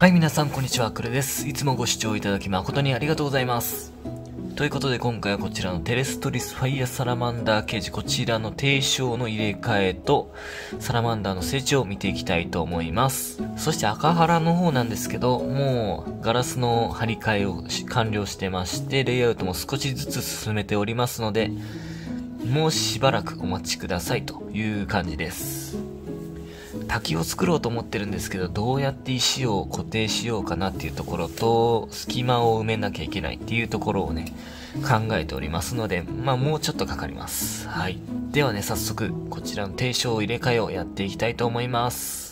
はい、皆さん、こんにちは。クレです。いつもご視聴いただき誠にありがとうございます。ということで、今回はこちらのテレストリスファイアサラマンダーケージ、こちらの低唱の入れ替えと、サラマンダーの成長を見ていきたいと思います。そして赤原の方なんですけど、もう、ガラスの張り替えを完了してまして、レイアウトも少しずつ進めておりますので、もうしばらくお待ちくださいという感じです。滝を作ろうと思ってるんですけど、どうやって石を固定しようかなっていうところと、隙間を埋めなきゃいけないっていうところをね、考えておりますので、まあもうちょっとかかります。はい。ではね、早速、こちらの低唱入れ替えをやっていきたいと思います。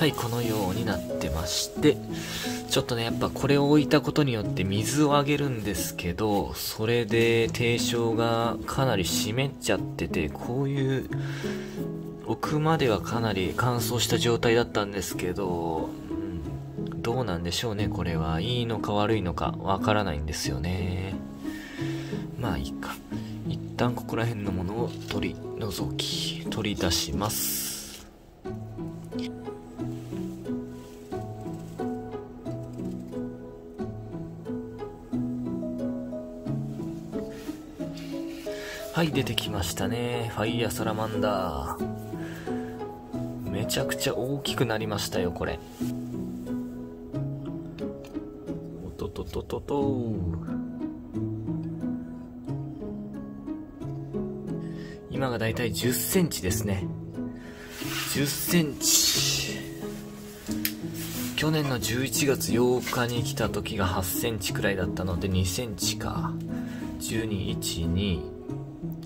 はい、このようになってまして、ちょっとね、やっぱこれを置いたことによって水をあげるんですけど、それで低床がかなり湿っちゃってて、こういう、奥まではかなり乾燥した状態だったんですけど、うん、どうなんでしょうね、これは。いいのか悪いのかわからないんですよね。まあいいか。一旦ここら辺のものを取り除き、取り出します。はい、出てきましたね。ファイヤーサラマンダー。めちゃくちゃ大きくなりましたよ、これ。おととととと。今がだいたい10センチですね。10センチ。去年の11月8日に来た時が8センチくらいだったので2センチか。12、1、2、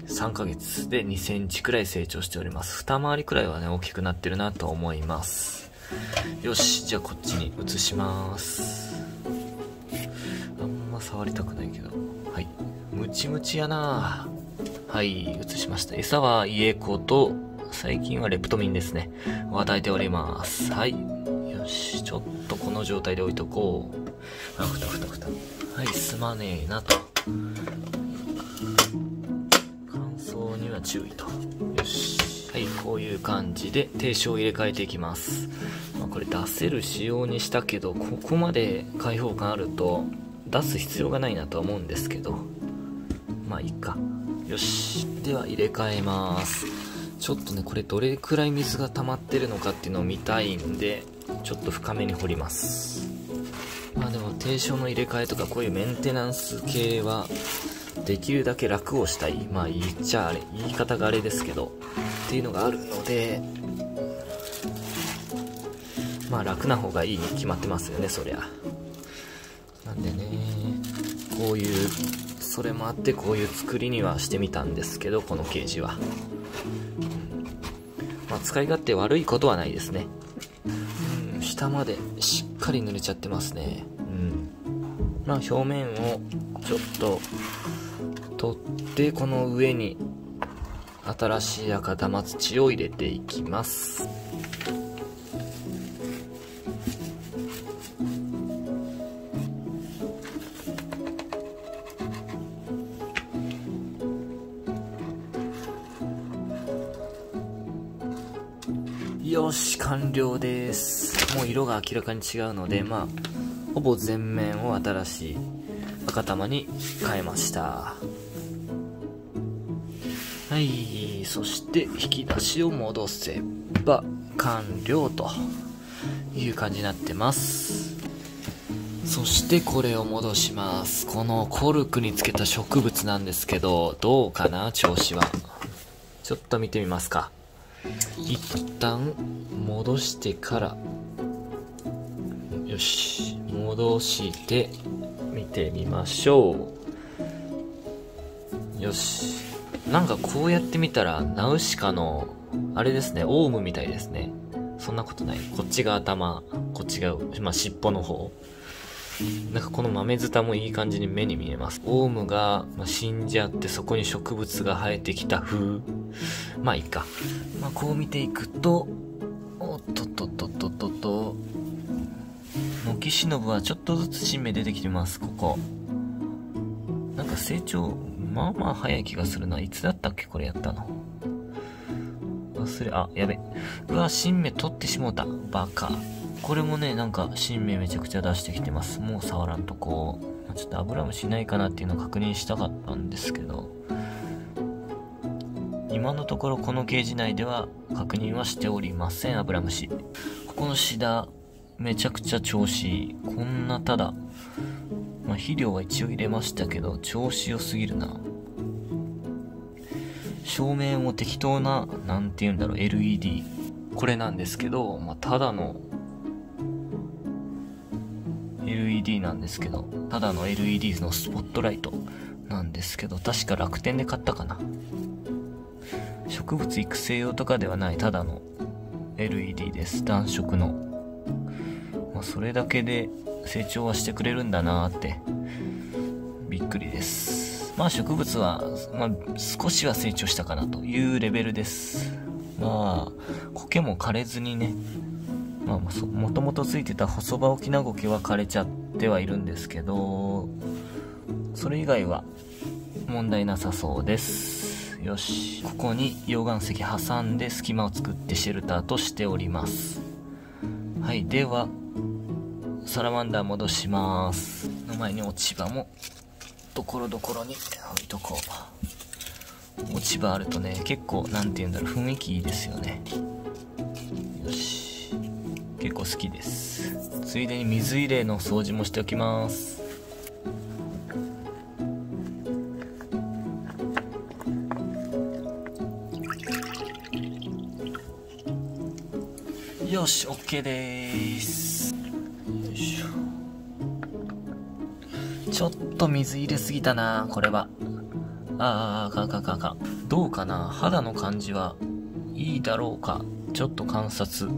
3ヶ月で2センチくらい成長しております。二回りくらいはね、大きくなってるなと思います。よし、じゃあこっちに移します。あんま触りたくないけど。はい。ムチムチやなはい、移しました。餌はイエコと、最近はレプトミンですね。を与えております。はい。よし、ちょっとこの状態で置いとこう。あ、ふたふたふた。はい、すまねえなと。注意と。よし。はい、こういう感じで停止を入れ替えていきます。まあ、これ出せる仕様にしたけど、ここまで開放感あると出す必要がないなとは思うんですけど。まあいいか。よし。では入れ替えます。ちょっとね、これどれくらい水が溜まってるのかっていうのを見たいんで、ちょっと深めに掘ります。まあでも低床の入れ替えとかこういうメンテナンス系はできるだけ楽をしたい。まあ言っちゃあれ、言い方があれですけど、っていうのがあるので、まあ楽な方がいいに決まってますよね、そりゃ。なんでね、こういう、それもあってこういう作りにはしてみたんですけど、このケージは。まあ使い勝手悪いことはないですね。下までしっかり濡れちゃってますね。うん。まあ表面をちょっと取ってこの上に新しい赤玉土を入れていきます。よし完了です。もう色が明らかに違うのでまあほぼ全面を新しい赤玉に変えました。はいそして引き出しを戻せば完了という感じになってます。そしてこれを戻します。このコルクにつけた植物なんですけどどうかな？調子は。ちょっと見てみますか。一旦戻してから。よし。戻して見てみましょう。よし。なんかこうやって見たら、ナウシカの、あれですね、オウムみたいですね。そんなことない。こっちが頭、こっちが、まあ、尻尾の方。なんかこの豆ズタもいい感じに目に見えます。オウムが、ま死んじゃってそこに植物が生えてきた風。まあいいか。まあこう見ていくと、おっとっとっとっとっとっと、軒忍はちょっとずつ新芽出てきてます、ここ。なんか成長、まあまあ早い気がするな。いつだったっけこれやったの。忘れ、あ、やべ。うわ、新芽取ってしもうた。バカ。これもね、なんか新芽めちゃくちゃ出してきてます。もう触らんとこう、ちょっと油虫ないかなっていうのを確認したかったんですけど、今のところこのケージ内では確認はしておりません、アブラムシ。ここのシダ、めちゃくちゃ調子いい。こんなただ、まあ、肥料は一応入れましたけど、調子良すぎるな。照明も適当な、なんて言うんだろう、LED。これなんですけど、まあ、ただの LED なんですけど、ただの LED のスポットライトなんですけど、確か楽天で買ったかな。植物育成用とかではない、ただの LED です。暖色の。まあ、それだけで成長はしてくれるんだなって、びっくりです。まあ植物は、まあ、少しは成長したかなというレベルです。まあ、苔も枯れずにね、まあ、もともとついてた細葉沖縄苔は枯れちゃってはいるんですけど、それ以外は問題なさそうです。よし。ここに溶岩石挟んで隙間を作ってシェルターとしております。はい。では、サラマンダー戻します。の前に落ち葉も、ところどころに置いとこう。落ち葉あるとね、結構、なんて言うんだろう、雰囲気いいですよね。よし。結構好きです。ついでに水入れの掃除もしておきます。よし、OK です。ちょっと水入れすぎたな、これは。ああ、あかんかんかんかん。どうかな肌の感じはいいだろうか。ちょっと観察。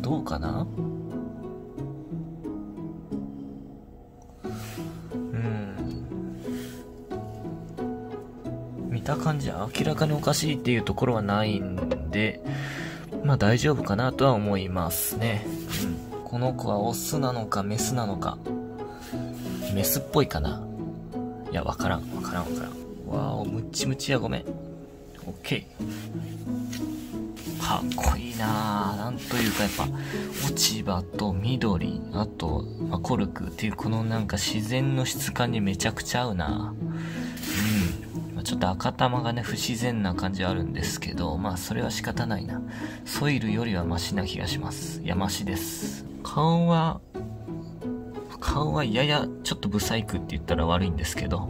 どうかな？見た感じ明らかにおかしいっていうところはないんで、まあ大丈夫かなとは思いますね。うん。この子はオスなのかメスなのか。メスっぽいかな？いや、わからん、わからん、わからん。わお、ムッチムチや、ごめん。オッケー。かっこいいななんというかやっぱ、落ち葉と緑、あと、まあ、コルクっていうこのなんか自然の質感にめちゃくちゃ合うなうんま。ちょっと赤玉がね、不自然な感じはあるんですけど、まあそれは仕方ないな。ソイルよりはマシな気がします。いや、マシです。顔は、顔はややちょっとブサイクって言ったら悪いんですけど、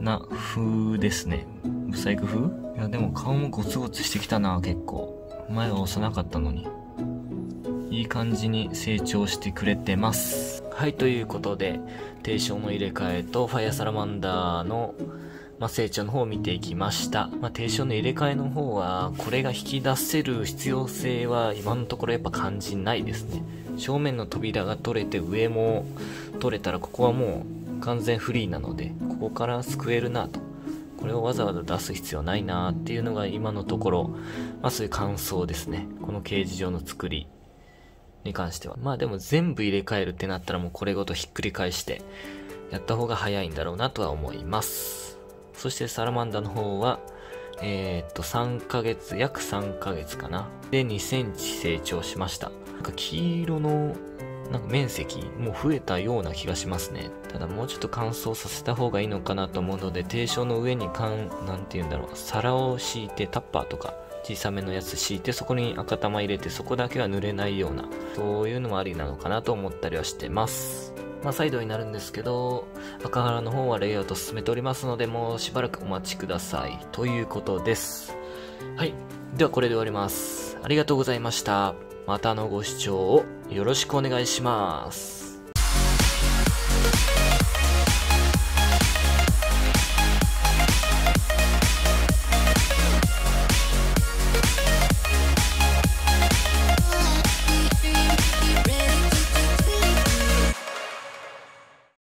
な風ですね。ブサイク風？いや、でも顔もゴツゴツしてきたな、結構。前は幼かったのに。いい感じに成長してくれてます。はい、ということで、低唱の入れ替えとファイアサラマンダーのまあ、成長の方を見ていきました。まあ、低唱の入れ替えの方は、これが引き出せる必要性は今のところやっぱ感じないですね。正面の扉が取れて上も取れたらここはもう完全フリーなので、ここから救えるなと。これをわざわざ出す必要ないなっていうのが今のところ、まあそういう感想ですね。この掲示上の作りに関しては。まあでも全部入れ替えるってなったらもうこれごとひっくり返してやった方が早いんだろうなとは思います。そしてサラマンダの方は、えー、っと、3ヶ月、約3ヶ月かな。で、2センチ成長しました。なんか黄色の、なんか面積も増えたような気がしますね。ただもうちょっと乾燥させた方がいいのかなと思うので、低床の上にかん、なんて言うんだろう、皿を敷いてタッパーとか、小さめのやつ敷いて、そこに赤玉入れて、そこだけは濡れないような、そういうのもありなのかなと思ったりはしてます。まあ、再度になるんですけど、赤原の方はレイアウト進めておりますので、もうしばらくお待ちください。ということです。はい。ではこれで終わります。ありがとうございました。またのご視聴をよろしくお願いします。